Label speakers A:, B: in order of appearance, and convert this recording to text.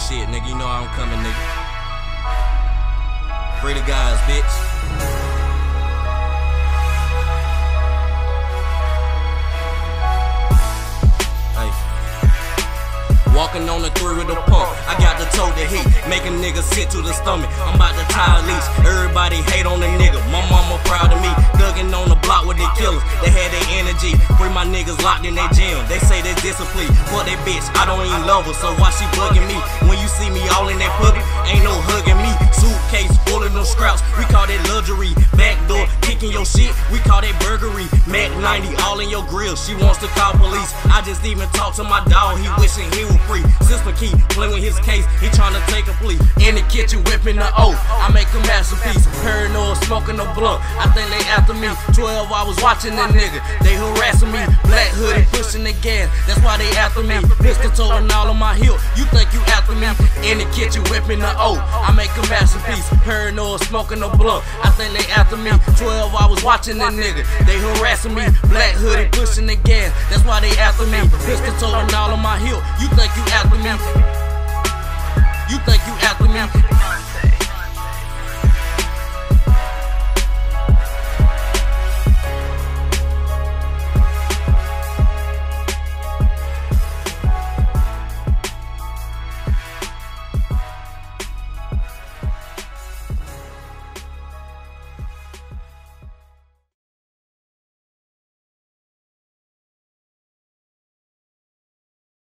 A: ain't shit, nigga. You know I'm coming, nigga. Free the guys, bitch. Walking on the three with the pump. I got the toe to heat. Make a nigga sit to the stomach. I'm about to tie a leash. Everybody hate on the nigga. My mama proud of me. Thugging on the block with the killers. They Free my niggas locked in their gym. They say they discipline. Fuck that bitch. I don't even love her, so why she bugging me? When you see me all in that public, ain't no hugging me. Suitcase full of them scraps. We call that luxury. Backdoor kicking your shit. We call that burglary. Mac 90 all in your grill. She wants to call police. I just even talked to my dog. He wishing he was free. Sister keep playing with his case. He tryna take a plea. In the kitchen whipping the O. I make a masterpiece. Paranoid smoking a blunt. I think they after me. 12 I was watching that nigga. They harassing gas. That's why they after me. Pistol toting all on my heel. You think you after me? In the kitchen whipping the. I make a masterpiece. Paranoid smoking a blunt. I think they after me. 12 hours watching the nigga. They harassing me. Black hoodie pushing the gas. That's why they after me. Pistol toting all on my heel. You think you after me? You think you after me?